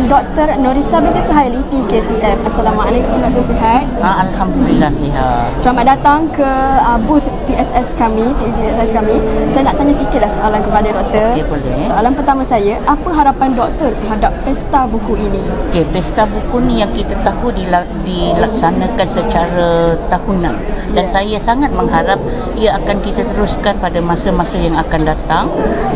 dengan Dr. Norisa binti Suhaili TKPM. Assalamualaikum Dr. Sihat. Ah, Alhamdulillah sihat. Selamat datang ke uh, booth TSS kami, TSS kami. Saya nak tanya sikitlah soalan kepada doktor. Okey, boleh. Soalan pertama saya, apa harapan doktor terhadap pesta buku ini? Okey, pesta buku ni yang kita tahu dila- dilaksanakan secara tahunan dan Ya. saya sangat mengharap ia akan kita teruskan pada masa-masa yang akan datang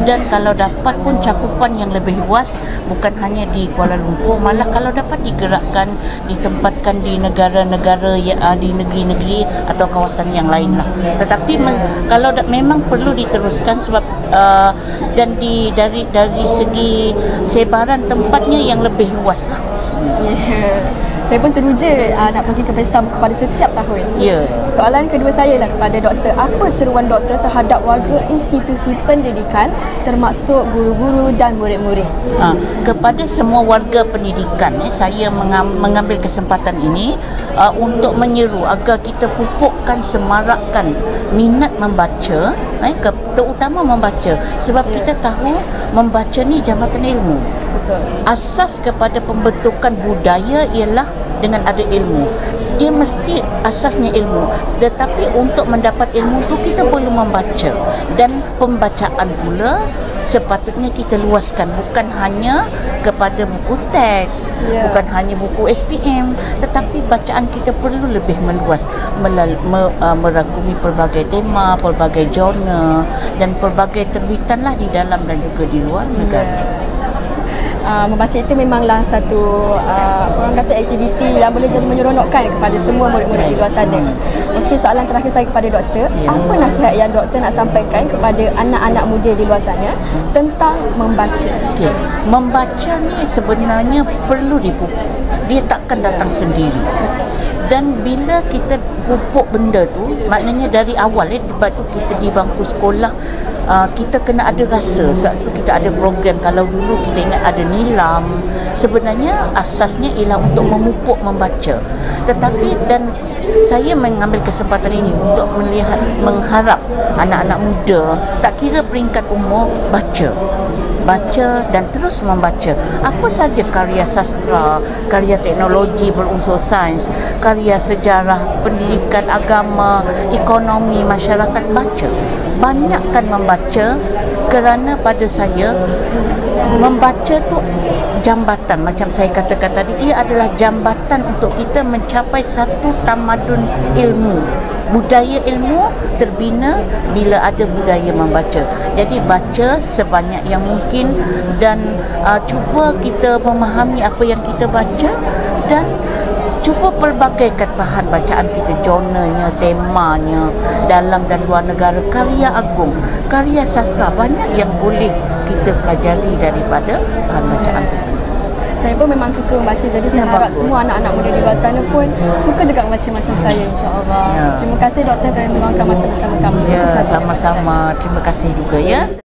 dan kalau dapat pun cakupan yang lebih luas bukan hanya di Kuala Lumpur malah kalau dapat digerakkan ditempatkan di negara-negara ya, ah, di negeri-negeri atau kawasan yang lain lah tetapi kalau da- memang perlu diteruskan sebab uh, dan di dari dari segi sebaran tempatnya yang lebih luas lah Yeah. Saya pun teruja uh, nak pergi ke pesta buku pada setiap tahun. ya Soalan kedua saya lah kepada doktor. Apa seruan doktor terhadap warga institusi pendidikan termasuk guru-guru dan murid-murid? Ha, kepada semua warga pendidikan eh, saya mengam, mengambil kesempatan ini uh, untuk menyeru agar kita pupukkan semarakkan minat membaca eh, ke, terutama membaca sebab kita tahu membaca ni jambatan ilmu Betul. asas kepada pembentukan budaya ialah dengan ada ilmu. Dia mesti asasnya ilmu. Tetapi untuk mendapat ilmu tu kita perlu membaca. Dan pembacaan pula sepatutnya kita luaskan. Bukan hanya kepada buku teks Ya. bukan hanya buku SPM tetapi bacaan kita perlu lebih meluas. Melal, me, uh, merangkumi pelbagai tema pelbagai jurnal dan pelbagai terbitan lah di dalam dan juga di luar negara Uh, membaca itu memanglah satu uh, orang kata aktiviti yang boleh jadi menyeronokkan kepada semua murid-murid di luar sana. Okey, soalan terakhir saya kepada doktor, Ya. apa nasihat yang doktor nak sampaikan kepada anak-anak muda di luar sana tentang membaca? Okey, membaca ni sebenarnya perlu dipupuk. Dia takkan datang sendiri. Dan bila kita pupuk benda tu, maknanya dari awal eh, waktu kita di bangku sekolah, uh, kita kena ada rasa. Sebab tu kita ada program. Kalau dulu kita ingat ada nilam, sebenarnya asasnya ialah untuk memupuk membaca. Tetapi dan saya mengambil kesempatan ini untuk melihat mengharap anak-anak muda tak kira peringkat umur baca baca dan terus membaca. Apa saja karya sastra karya teknologi berunsur sains karya sejarah pendidikan agama ekonomi masyarakat baca. Banyakkan membaca kerana pada saya membaca tu jambatan. Macam saya katakan tadi ia adalah jambatan untuk kita mencapai satu tamadun ilmu. Budaya ilmu terbina bila ada budaya membaca. Jadi baca sebanyak yang mungkin dan uh, cuba kita memahami apa yang kita baca dan cuba pelbagaikan bahan bacaan kita jurnalnya temanya dalam dan luar negara karya agung karya sastra banyak yang boleh kita pelajari daripada bahan bacaan tersebut Saya pun memang suka membaca jadi saya Ya, harap bagus. semua anak-anak muda di luar sana pun suka juga membaca macam saya insya-Allah. Ya. Terima kasih doktor kerana meluangkan masa bersama kami. ya sama-sama terima kasih juga ya